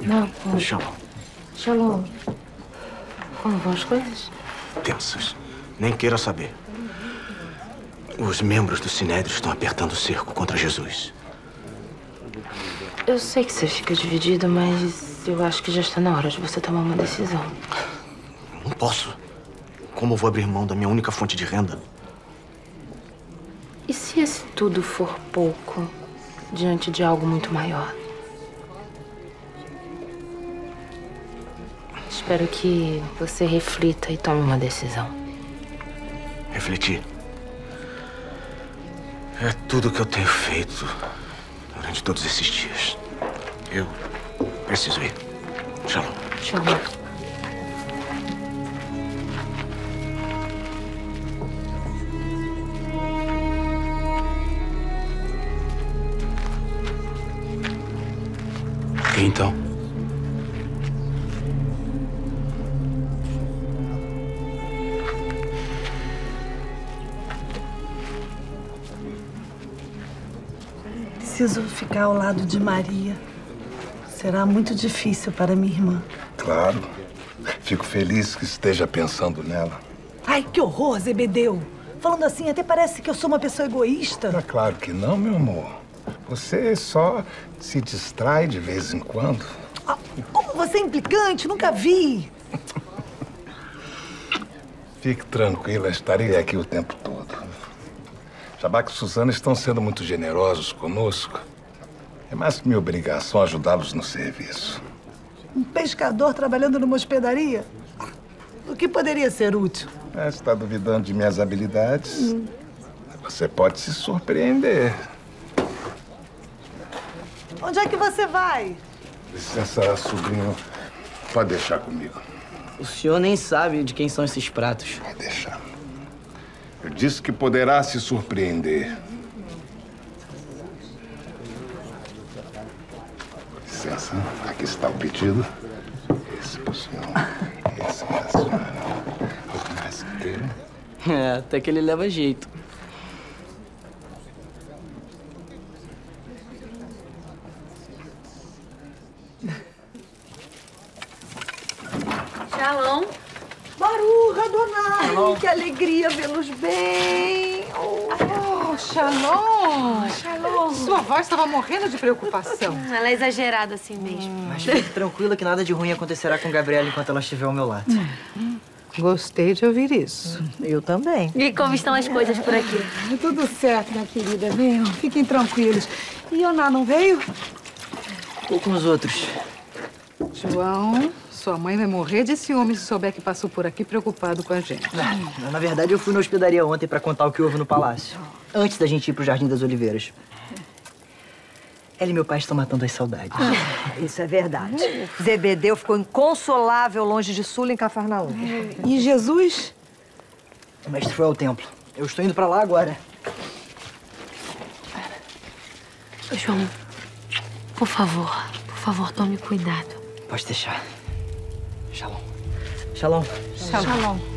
Não. Shalom. Shalom. Como vão as coisas? Tensas. Nem queira saber. Os membros do Sinédrio estão apertando o cerco contra Jesus. Eu sei que você fica dividido, mas eu acho que já está na hora de você tomar uma decisão. Não posso. Como vou abrir mão da minha única fonte de renda? E se esse tudo for pouco diante de algo muito maior? Espero que você reflita e tome uma decisão. Refletir. É tudo que eu tenho feito durante todos esses dias. Eu preciso ir. Shalom. Shalom. E então? Preciso ficar ao lado de Maria. Será muito difícil para minha irmã. Claro. Fico feliz que esteja pensando nela. Ai, que horror, Zebedeu. Falando assim, até parece que eu sou uma pessoa egoísta. É claro que não, meu amor. Você só se distrai de vez em quando. Ah, como você é implicante, nunca vi. Fique tranquila, estarei aqui o tempo todo. Jabaque e Suzana estão sendo muito generosos conosco. É mais que minha obrigação ajudá-los no serviço. Um pescador trabalhando numa hospedaria? O que poderia ser útil? É, está duvidando de minhas habilidades? Hum. Você pode se surpreender. Onde é que você vai? Licença, sobrinho. Pode deixar comigo. O senhor nem sabe de quem são esses pratos. Pode deixar. Eu disse que poderá se surpreender. Licença, aqui está o pedido. Esse para o senhor. Esse para a senhora. O mais inteiro. É, até que ele leva jeito. Shalom. Adonai, que alegria vê-los bem. Oh, Shalom. Shalom. Sua voz estava morrendo de preocupação. Ela é exagerada assim mesmo. Mas fique tranquila que nada de ruim acontecerá com Gabriela enquanto ela estiver ao meu lado. Gostei de ouvir isso. Eu também. E como estão as coisas por aqui? Tudo certo, minha querida. Venham, fiquem tranquilos. E Oná não veio? Ou com os outros. João, sua mãe vai morrer de ciúme se souber que passou por aqui preocupado com a gente. Na verdade, eu fui na hospedaria ontem pra contar o que houve no palácio. Antes da gente ir pro Jardim das Oliveiras. Ela e meu pai estão matando as saudades. Isso é verdade. Zebedeu ficou inconsolável longe de Sula em Cafarnaum. E Jesus? O mestre foi ao templo. Eu estou indo pra lá agora. João, por favor, por favor, tome cuidado. Pode deixar. Shalom. Shalom. Shalom.